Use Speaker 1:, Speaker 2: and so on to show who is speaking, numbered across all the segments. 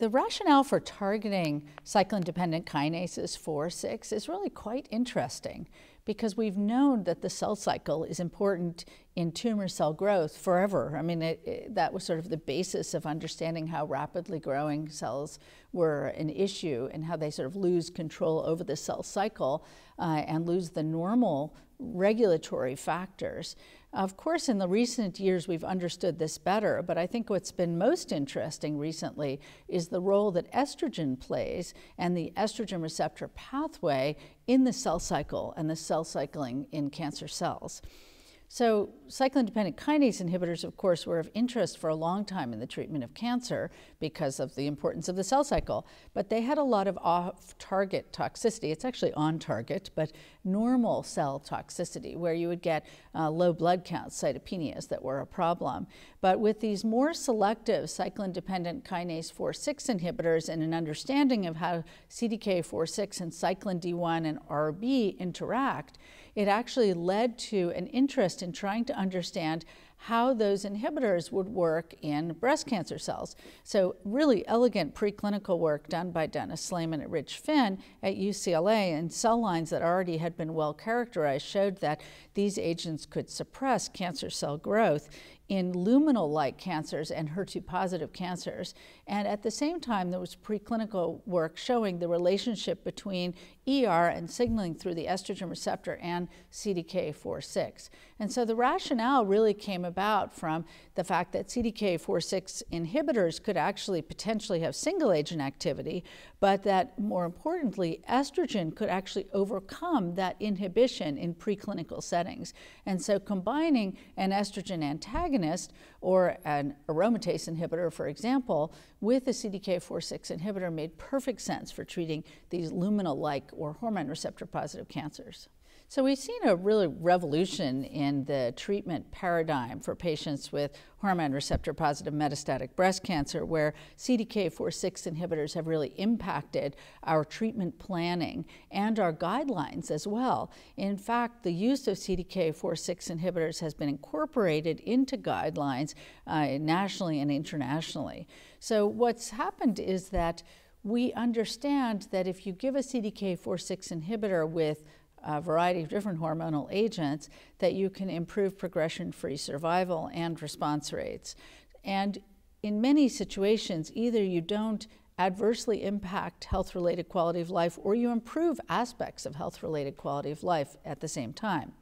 Speaker 1: The rationale for targeting cyclin dependent kinases 4 6 is really quite interesting because we've known that the cell cycle is important in tumor cell growth forever. I mean, it, it, that was sort of the basis of understanding how rapidly growing cells were an issue and how they sort of lose control over the cell cycle uh, and lose the normal regulatory factors. Of course, in the recent years, we've understood this better, but I think what's been most interesting recently is the role that estrogen plays and the estrogen receptor pathway in the cell cycle and the cell cycling in cancer cells. So, cyclin dependent kinase inhibitors, of course, were of interest for a long time in the treatment of cancer because of the importance of the cell cycle. But they had a lot of off target toxicity. It's actually on target, but normal cell toxicity, where you would get uh, low blood counts, cytopenias that were a problem. But with these more selective cyclin dependent kinase 4 6 inhibitors and an understanding of how CDK4-6 and cyclin D1 and RB interact, it actually led to an interest in trying to understand how those inhibitors would work in breast cancer cells. So, really elegant preclinical work done by Dennis Slamon at Rich Finn at UCLA and cell lines that already had been well characterized showed that these agents could suppress cancer cell growth in luminal like cancers and HER2 positive cancers. And at the same time, there was preclinical work showing the relationship between ER and signaling through the estrogen receptor and CDK4-6. And so the rationale really came about from the fact that CDK4-6 inhibitors could actually potentially have single agent activity, but that more importantly, estrogen could actually overcome that inhibition in preclinical settings. And so combining an estrogen antagonist or an aromatase inhibitor, for example, with a CDK4-6 inhibitor made perfect sense for treating these luminal-like or hormone receptor positive cancers. So we've seen a really revolution in the treatment paradigm for patients with hormone receptor positive metastatic breast cancer, where CDK4-6 inhibitors have really impacted our treatment planning and our guidelines as well. In fact, the use of CDK4-6 inhibitors has been incorporated into guidelines uh, nationally and internationally. So what's happened is that we understand that if you give a CDK4-6 inhibitor with a variety of different hormonal agents that you can improve progression free survival and response rates. And in many situations, either you don't adversely impact health related quality of life or you improve aspects of health related quality of life at the same time.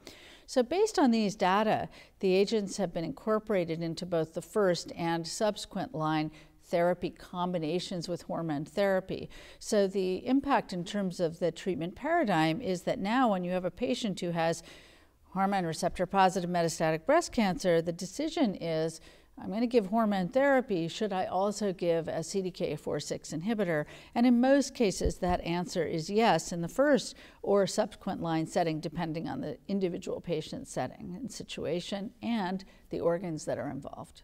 Speaker 1: So, based on these data, the agents have been incorporated into both the first and subsequent line therapy combinations with hormone therapy. So the impact in terms of the treatment paradigm is that now when you have a patient who has hormone receptor positive metastatic breast cancer, the decision is I'm going to give hormone therapy. Should I also give a CDK4 6 inhibitor? And in most cases, that answer is yes in the first or subsequent line setting, depending on the individual patient setting and situation and the organs that are involved.